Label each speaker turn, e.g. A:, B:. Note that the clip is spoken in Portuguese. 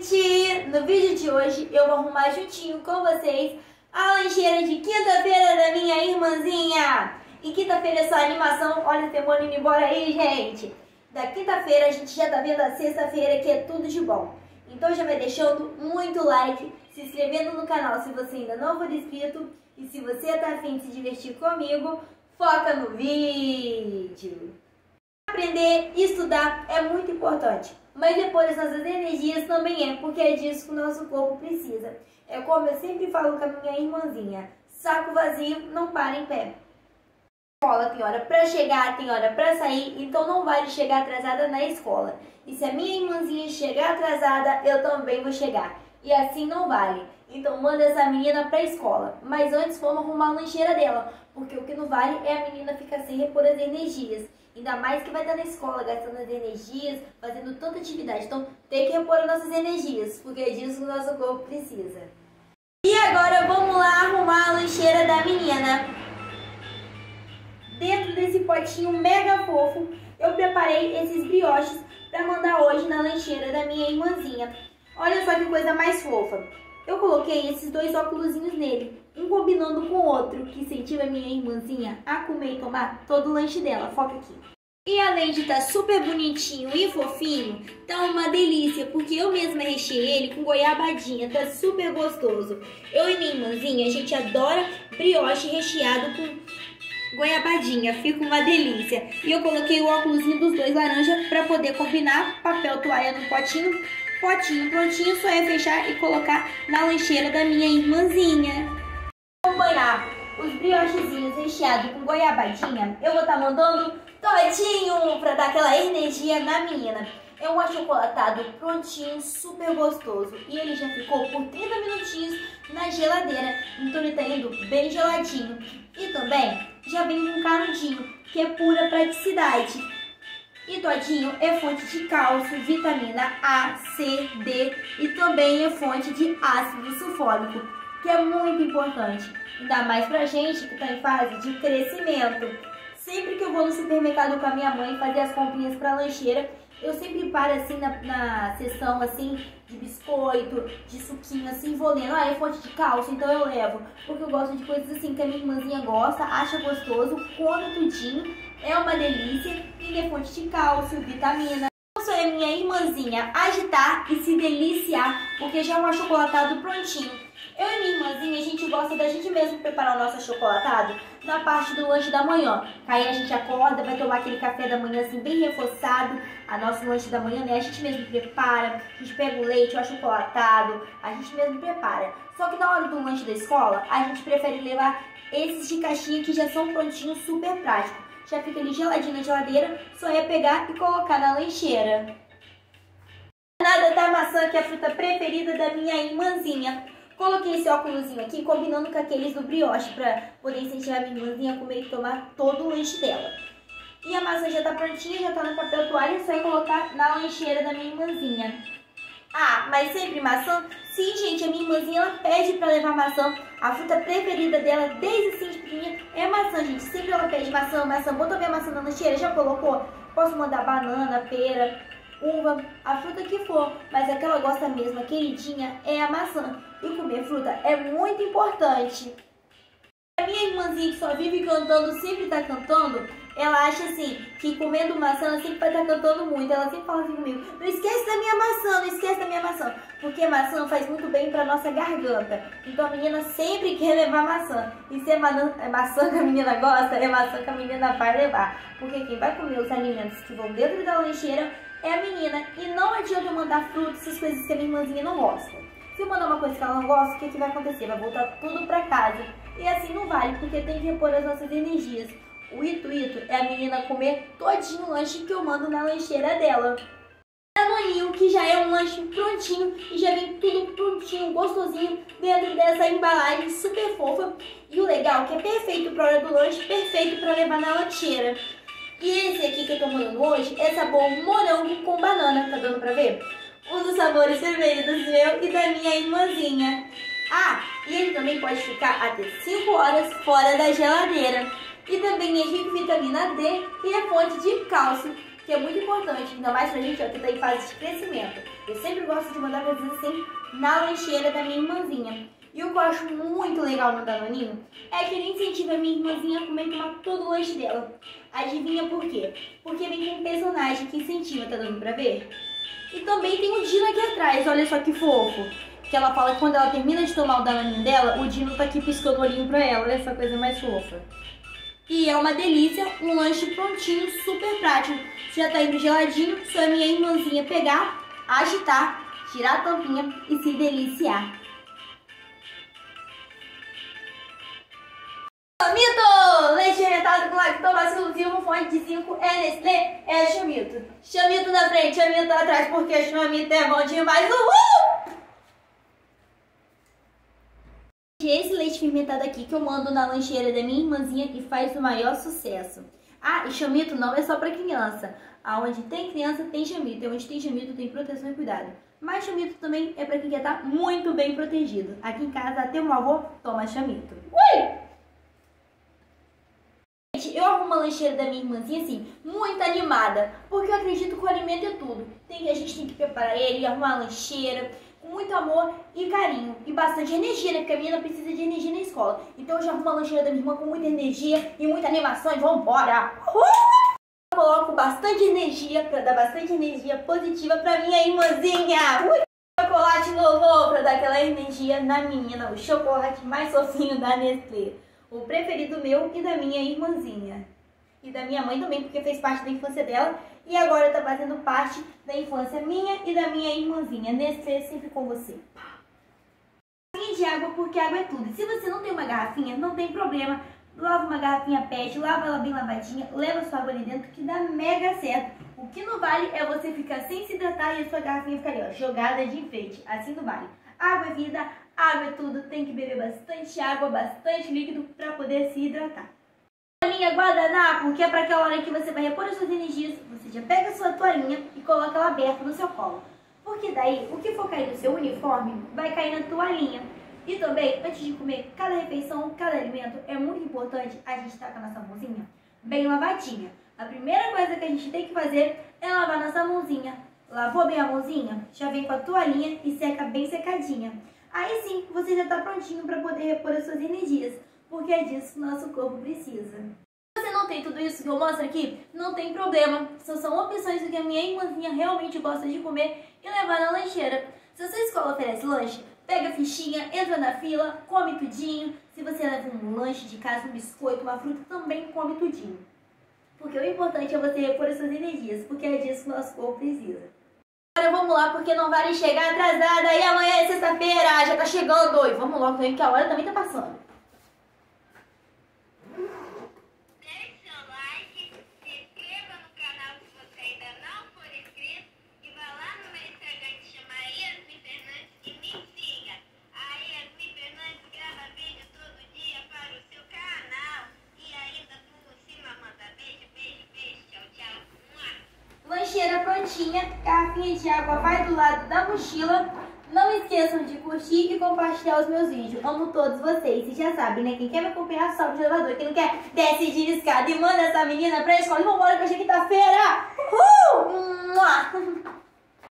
A: Gente, no vídeo de hoje eu vou arrumar juntinho com vocês a lancheira de quinta-feira da minha irmãzinha. E quinta-feira é só animação, olha o demônio indo embora aí, gente. Da quinta-feira a gente já tá vendo a sexta-feira que é tudo de bom. Então já vai deixando muito like, se inscrevendo no canal se você ainda não for inscrito. E se você tá afim de se divertir comigo, foca no vídeo. Aprender e estudar é muito importante, mas depois nossas energias também é, porque é disso que o nosso corpo precisa. É como eu sempre falo com a minha irmãzinha, saco vazio não para em pé. Escola tem hora para chegar, tem hora para sair, então não vale chegar atrasada na escola. E se a minha irmãzinha chegar atrasada, eu também vou chegar. E assim não vale. Então manda essa menina pra escola. Mas antes vamos arrumar a lancheira dela. Porque o que não vale é a menina ficar sem repor as energias. Ainda mais que vai estar na escola, gastando as energias, fazendo tanta atividade. Então tem que repor as nossas energias. Porque é disso que o nosso corpo precisa. E agora vamos lá arrumar a lancheira da menina. Dentro desse potinho mega fofo, eu preparei esses brioches para mandar hoje na lancheira da minha irmãzinha. Olha só que coisa mais fofa. Eu coloquei esses dois óculos nele, um combinando com o outro, que incentiva minha irmãzinha a comer e tomar todo o lanche dela. Foca aqui. E além de estar tá super bonitinho e fofinho, tá uma delícia, porque eu mesma recheei ele com goiabadinha, tá super gostoso. Eu e minha irmãzinha, a gente adora brioche recheado com goiabadinha, fica uma delícia. E eu coloquei o óculos dos dois laranja para poder combinar papel toalha no potinho potinho prontinho, só é fechar e colocar na lancheira da minha irmãzinha. Acompanhar os briochezinhos recheados com goiabadinha, eu vou estar tá mandando todinho para dar aquela energia na menina. É um achocolatado prontinho, super gostoso. E ele já ficou por 30 minutinhos na geladeira, então ele tá indo bem geladinho. E também já vem com canudinho, que é pura praticidade. E todinho é fonte de cálcio, vitamina A, C, D e também é fonte de ácido sulfólico, que é muito importante, ainda mais pra gente que está em fase de crescimento. Sempre que eu vou no supermercado com a minha mãe fazer as comprinhas para lancheira, eu sempre paro assim na, na sessão assim de biscoito, de suquinho, assim, vou lendo. Ah, é fonte de cálcio, então eu levo. Porque eu gosto de coisas assim que a minha irmãzinha gosta, acha gostoso, come tudinho, é uma delícia e é fonte de cálcio, vitamina. Então, sou a minha irmãzinha agitar e se deliciar, porque já é um achocolatado prontinho. Eu e minha irmãzinha, a gente gosta da gente mesmo preparar o nosso achocolatado na parte do lanche da manhã. Aí a gente acorda, vai tomar aquele café da manhã assim bem reforçado, a nosso lanche da manhã, né? A gente mesmo prepara, a gente pega o leite, o achocolatado, a gente mesmo prepara. Só que na hora do lanche da escola, a gente prefere levar esses de caixinha que já são prontinhos, super práticos. Já fica ali geladinho na geladeira, só é pegar e colocar na lancheira. Nada da maçã, que é a fruta preferida da minha irmãzinha. Coloquei esse óculos aqui combinando com aqueles do brioche para poder incentivar a minha irmãzinha comer e tomar todo o lanche dela. E a maçã já tá prontinha, já tá no papel toalha, é só ir colocar na lancheira da minha irmãzinha. Ah, mas sempre maçã? Sim, gente, a minha irmãzinha ela pede para levar maçã. A fruta preferida dela, desde assim pequenininha, é maçã, gente. Sempre ela pede maçã, maçã. Botou minha maçã na lancheira, já colocou? Posso mandar banana, pera, uva, a fruta que for, mas a que ela gosta mesmo, a queridinha, é a maçã. E comer fruta é muito importante. A minha irmãzinha que só vive cantando, sempre tá cantando, ela acha assim, que comendo maçã, ela sempre vai estar cantando muito. Ela sempre fala assim comigo, não esquece da minha maçã, não esquece da minha maçã. Porque maçã faz muito bem pra nossa garganta. Então a menina sempre quer levar maçã. E se é, maçã que a menina gosta, é maçã que a menina vai levar. Porque quem vai comer os alimentos que vão dentro da lancheira é a menina. E não adianta eu mandar frutas, essas coisas que a minha irmãzinha não gosta. Se eu mandar uma coisa que ela não gosta, o que, que vai acontecer? Vai voltar tudo pra casa. E assim não vale, porque tem que repor as nossas energias. O ito-ito é a menina comer todinho o lanche que eu mando na lancheira dela. Danoninho, que já é um lanche prontinho e já vem tudo prontinho, gostosinho, dentro dessa embalagem super fofa. E o legal é que é perfeito para hora do lanche, perfeito para levar na lancheira. E esse aqui que eu tô mandando hoje é sabor morango com banana, tá dando pra ver? Um dos sabores preferidos meu e da minha irmãzinha. Ah, e ele também pode ficar até 5 horas fora da geladeira. E também é rico em vitamina D e é fonte de cálcio, que é muito importante, ainda mais pra gente ó, que tá em fase de crescimento. Eu sempre gosto de mandar coisas assim na lancheira da minha irmãzinha. E o que eu acho muito legal no Danoninho é que ele incentiva a minha irmãzinha a comer e tomar todo o lanche dela. Adivinha por quê? Porque vem com um personagem que incentiva, tá dando pra ver? E também tem o Dino aqui atrás, olha só que fofo. Que ela fala que quando ela termina de tomar o Danoninho dela, o Dino tá aqui piscando o olhinho pra ela, olha essa coisa mais fofa. E é uma delícia, um lanche prontinho, super prático. Já tá indo geladinho, só minha irmãzinha pegar, agitar, tirar a tampinha e se deliciar. Chamito! Leite fermentado com lactobacillus vivo, fonte de 5 é Nestlé, é chamito. Chamito na frente, chamito atrás, porque chamito é bom demais. Uhul! Esse leite fermentado aqui que eu mando na lancheira da minha irmãzinha que faz o maior sucesso. Ah, e chamito não é só para criança. Aonde tem criança tem chamito, e onde tem chamito tem proteção e cuidado. Mas chamito também é para quem quer estar tá muito bem protegido. Aqui em casa até o avô toma chamito. Ui! eu arrumo uma lancheira da minha irmãzinha assim, muito animada, porque eu acredito que o alimento é tudo. Tem, a gente tem que preparar ele, arrumar a lancheira, muito amor e carinho. E bastante energia, né? Porque a menina precisa de energia na escola. Então eu já arrumo a lancheira da minha irmã com muita energia e muita animação e vambora! Uhul! Eu coloco bastante energia, pra dar bastante energia positiva pra minha irmãzinha! Ui! Chocolate Lolô pra dar aquela energia na menina, o chocolate mais fofinho da Nestlé o preferido meu e da minha irmãzinha. E da minha mãe também, porque fez parte da infância dela e agora está fazendo parte da infância minha e da minha irmãzinha. Nestlé sempre com você. Garrafinha de água, porque água é tudo. Se você não tem uma garrafinha, não tem problema. Lava uma garrafinha PET, lava ela bem lavadinha, leva sua água ali dentro que dá mega certo. O que não vale é você ficar sem se hidratar e a sua garrafinha ficar ali, ó, jogada de enfeite. Assim não vale. Água é vida, água é tudo, tem que beber bastante água, bastante líquido para poder se hidratar. Toalhinha guardanapo, que é para aquela hora que você vai repor as suas energias, você já pega a sua toalhinha e coloca ela aberta no seu colo. Porque daí, o que for cair no seu uniforme, vai cair na toalhinha. E também, antes de comer cada refeição, cada alimento, é muito importante a gente estar com a nossa mãozinha bem lavadinha. A primeira coisa que a gente tem que fazer é lavar nossa mãozinha Lavou bem a mãozinha? Já vem com a toalhinha e seca bem secadinha. Aí sim, você já está prontinho para poder repor as suas energias, porque é disso que nosso corpo precisa. Tem tudo isso que eu mostro aqui, não tem problema. Só são opções do que a minha irmãzinha realmente gosta de comer e levar na lancheira. Se a sua escola oferece lanche, pega a fichinha, entra na fila, come tudinho. Se você leva um lanche de casa, um biscoito, uma fruta, também come tudinho. Porque o importante é você repor as suas energias, porque é disso que nosso corpo precisa. Agora vamos lá, porque não vale chegar atrasada e amanhã é sexta-feira, já tá chegando. E vamos logo também, que a hora também tá passando. Lancheira prontinha, garrafinha de água vai do lado da mochila. Não esqueçam de curtir e compartilhar os meus vídeos. Amo todos vocês. Vocês já sabem, né? Quem quer me acompanhar, sobe de elevador. Quem não quer, desce de escada e manda essa menina pra escola. E vambora é quinta-feira. Uh!